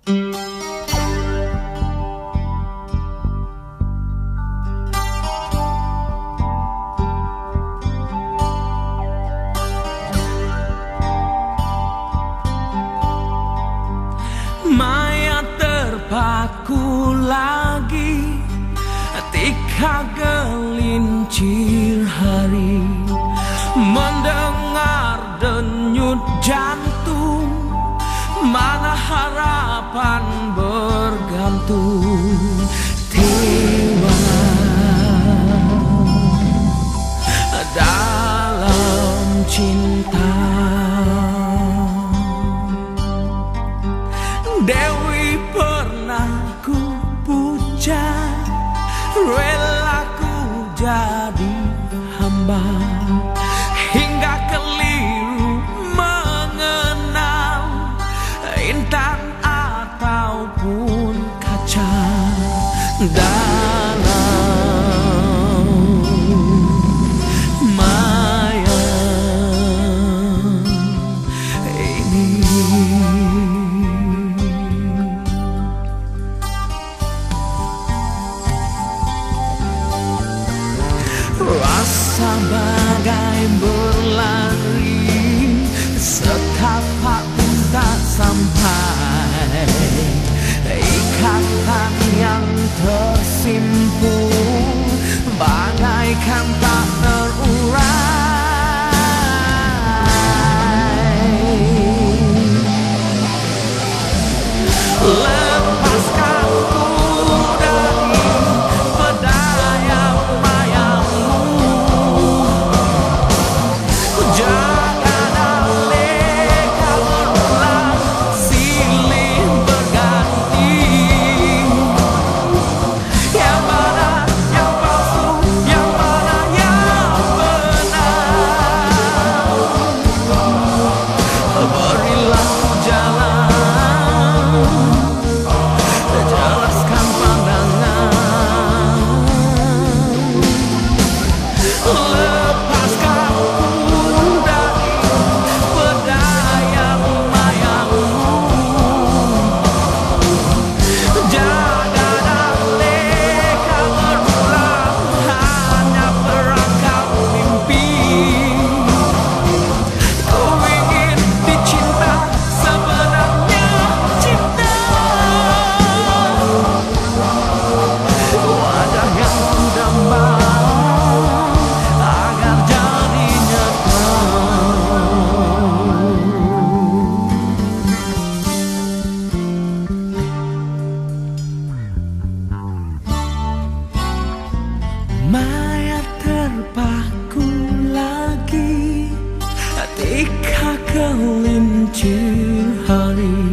Mayat terpaku lagi Ketika gelincir down. Rasa bagai berlari Setapak pun tak sampai. da